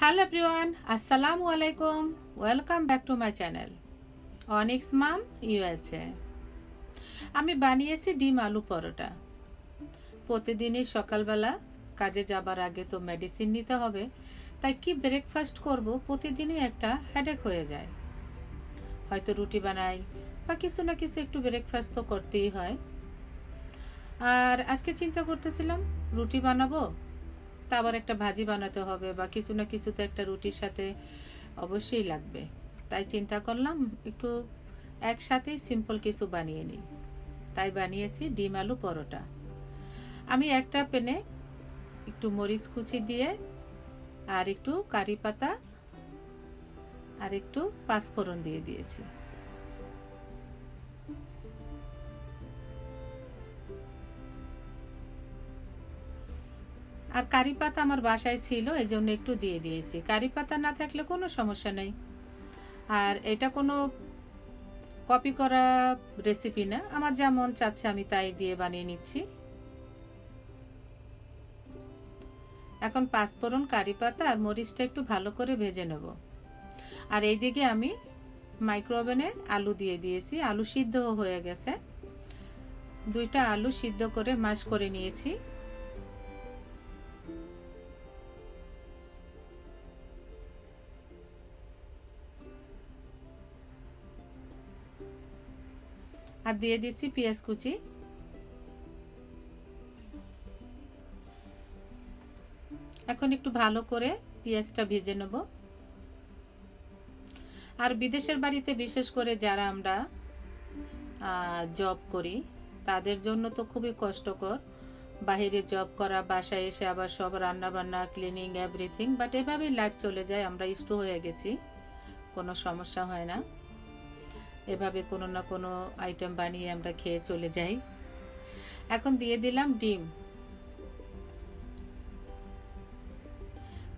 Hello everyone আসসালামু আলাইকুম welcome back to my channel Anik's mom USA আমি বানিয়েছি ডিম আলু পরোটা। প্রতিদিনই সকালবেলা কাজে যাবার আগে তো মেডিসিন নিতে হবে, তাই কি ব্রেকফাস্ট করব প্রতিদিনই একটা হেডেক হয়ে যায়। হয়তো রুটি বানাই বা কিছু না কিছু একটু ব্রেকফাস্ট তো করতেই হয়। আর আজকে চিন্তা করতেছিলাম, রুটি বানাবো তা আবার একটা ভাজি বানাতে হবে বা কিছু না কিছু তো একটা রুটির সাথে অবশ্যই লাগবে। তাই চিন্তা করলাম একটু একসাথেই সিম্পল কিছু বানিয়ে নিই। তাই বানিয়েছি ডিম আলু পরোটা। আমি একটা পেনে একটু মরিচ কুচি দিয়ে আর একটু কারি পাতা আর একটু পাঁচফোড়ন দিয়ে দিয়েছি। আর কারি পাতা আমার বাসায় ছিল এই জন্য একটু দিয়ে দিয়েছি। কারি পাতা না থাকলে কোনো সমস্যা নেই। আর এটা কোনো কপি করা রেসিপি না। আমার যা মন চাচ্ছে আমি তাই দিয়ে বানিয়ে নিচ্ছি। এখন পাঁচফোড়ন কারি পাতা আর মরিচটা একটু ভালো করে ভেজে নেব। আর এইদিকে আমি মাইক্রোওভেনে আলু দিয়ে দিয়েছি। আলু সিদ্ধ হয়ে গেছে। দুইটা আলু সিদ্ধ করে মাশ করে নিয়েছি। আর দিয়ে দিচ্ছি পেঁয়াজ কুচি। এখন একটু ভালো করে পেঁয়াজটা ভেজে নেব। আর বিদেশের বাড়িতে বিশেষ করে যারা আমরা জব করি, তাদের জন্য তো খুবই কষ্টকর। বাহিরে জব করা, বাসায় এসে আবার সব রান্না বান্না ক্লিনিং এভরিথিং বাট এভাবেই লাইফ চলে যায়, আমরা ইস্টু হয়ে গেছি, কোনো সমস্যা হয় না। এভাবে কোনো না কোনো আইটেম বানিয়ে আমরা খেয়ে চলে যাই। এখন দিয়ে দিলাম ডিম।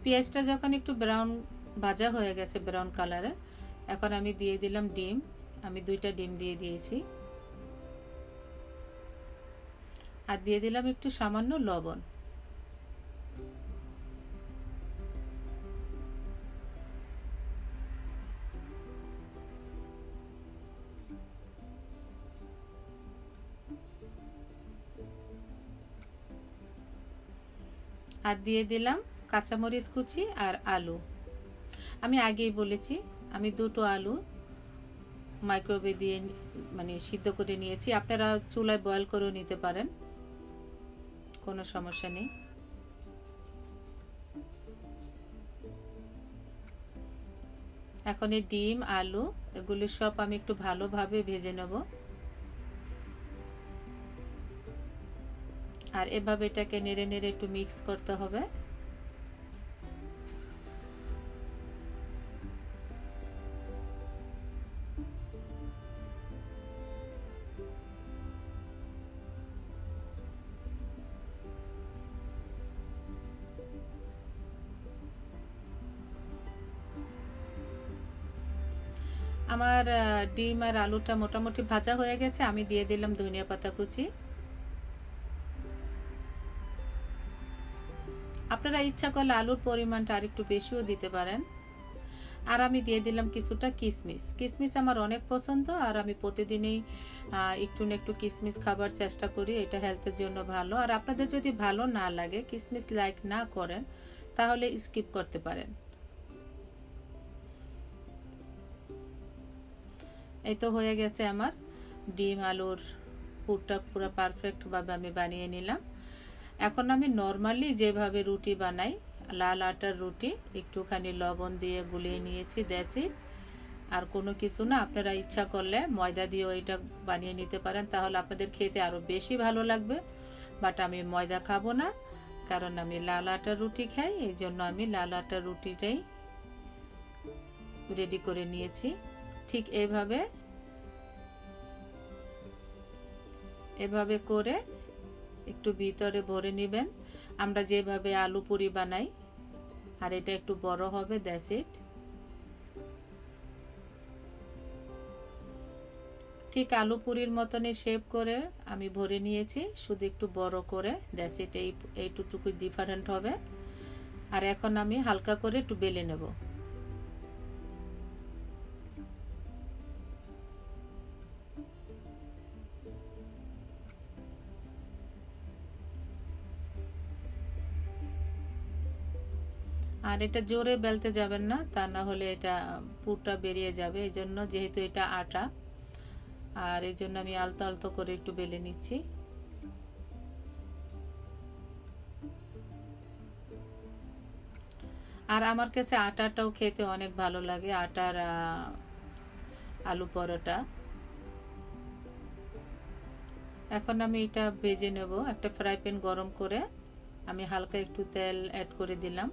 পেঁয়াজটা যখন একটু ব্রাউন ভাজা হয়ে গেছে ব্রাউন কালারে এখন আমি দিয়ে দিলাম ডিম। আমি দুইটা ডিম দিয়ে দিয়েছি। আর দিয়ে দিলাম একটু সামান্য লবণ। আর দিয়ে দিলাম কাঁচামরিচ কুচি আর আলু। আমি আগেই বলেছি, আমি দুটো আলু মাইক্রোওয়েভে দিয়ে মানে সিদ্ধ করে নিয়েছি। আপনারা চুলায় বয়ল করেও নিতে পারেন, কোনো সমস্যা নেই। এখন এই ডিম, আলু, এগুলো সব আমি একটু ভালোভাবে ভেজে নেব। আর এভাবে এটাকে নেড়ে নেড়ে একটু মিক্স করতে হবে। আমার ডিম আর আলুটা মোটামুটি ভাজা হয়ে গেছে। আমি দিয়ে দিলাম ধনিয়া পাতা কুচি। আপনারা ইচ্ছা করলে আলুর পরিমাণটা আর একটু বেশিও দিতে পারেন। আর আমি দিয়ে দিলাম কিছুটা কিশমিশ কিশমিশ আমার অনেক পছন্দ, আর আমি প্রতিদিনই একটু না একটু কিশমিশ খাবার চেষ্টা করি, এটা হেলথের জন্য ভালো। আর আপনাদের যদি ভালো না লাগে কিশমিশ লাইক না করেন, তাহলে স্কিপ করতে পারেন। এই তো হয়ে গেছে আমার ডিম, আলুর পুরটা পুরো পারফেক্টভাবে আমি বানিয়ে নিলাম। এখন আমি নর্মালি যেভাবে রুটি বানাই, লাল আটার রুটি, একটুখানি লবণ দিয়ে গুলিয়ে নিয়েছি দেশি আর কোনো কিছু না, আপনারা ইচ্ছা করলে ময়দা দিয়েও এটা বানিয়ে নিতে পারেন, তাহলে আপনাদের খেতে আরও বেশি ভালো লাগবে। বাট আমি ময়দা খাব না, কারণ আমি লাল আটার রুটি খাই, এই জন্য আমি লাল আটার রুটিটাই রেডি করে নিয়েছি। ঠিক এইভাবে এভাবে করে একটু ভিতরে ভরে নেবেন। আমরা যেভাবে আলু পুরি বানাই, আর এটা একটু বড় হবে দ্যাটস ইট ঠিক আলু পুরির মতনই শেপ করে আমি ভরে নিয়েছি, শুধু একটু বড় করে দ্যাটস ইট এই এইটুকু ডিফারেন্ট হবে। আর এখন আমি হালকা করে একটু বেলে নেব। আর এটা জোরে বেলতে যাবেন না, তা না হলে এটা পুরটা বেরিয়ে যাবে। এই জন্য যেহেতু এটা আটা, আর এই জন্য আমি আলতো আলতো করে একটু বেলে নিচ্ছি। আর আমার কাছে আটাটাও খেতে অনেক ভালো লাগে, আটার আলু পরোটা। এখন আমি এটা ভেজে নেব, একটা ফ্রাই প্যান গরম করে। আমি হালকা একটু তেল অ্যাড করে দিলাম।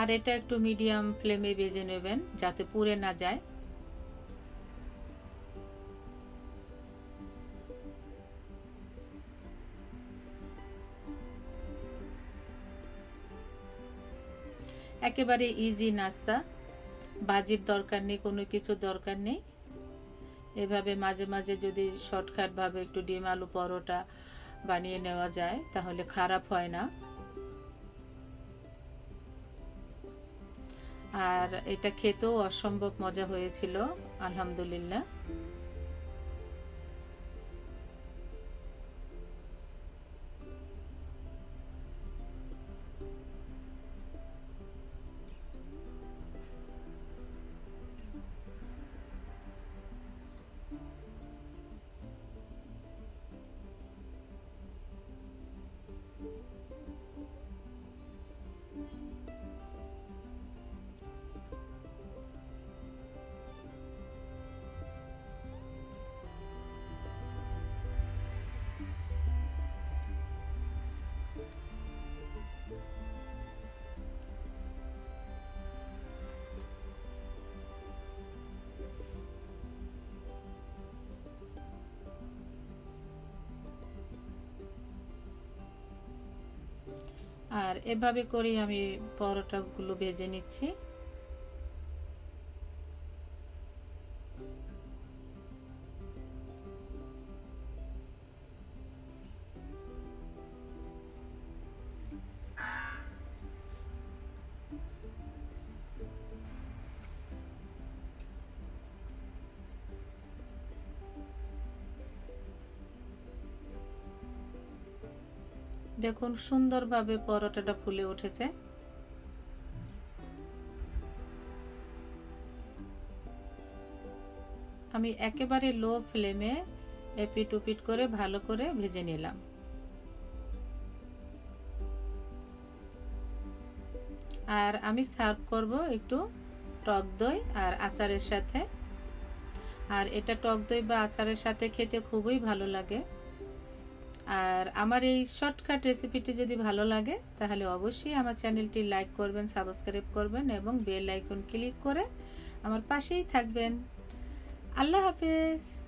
আর এটা একটু মিডিয়াম ফ্লেমে ভেজে নেবেন, যাতে পুড়ে না যায়। একেবারে ইজি নাস্তা। বাজির দরকার নেই, কোনো কিছু দরকার নেই। এভাবে মাঝে মাঝে যদি শর্টকাটভাবে একটু ডিম আলু পরোটা বানিয়ে নেওয়া যায়, তাহলে খারাপ হয় না। আর এটা খেতেও অসম্ভব মজা হয়েছিল আলহামদুলিল্লাহ। আর এভাবে করেই আমি পরোটাগুলো ভেজে নিচ্ছি। দেখুন, সুন্দরভাবে পরোটাটা ফুলে উঠেছে। আমি একেবারে লো ফ্লেমে এপিট উপিট করে ভালো করে ভেজে নিলাম। আর আমি সার্ভ করব একটু টক দই আর আচারের সাথে। আর এটা টক দই বা আচারের সাথে খেতে খুবই ভালো লাগে। আর আমার এই শর্টকাট রেসিপিটি যদি ভালো লাগে, তাহলে অবশ্যই আমার চ্যানেলটি লাইক করবেন সাবস্ক্রাইব করবেন এবং বেল আইকন ক্লিক করে আমার পাশেই থাকবেন। আল্লাহ হাফেজ।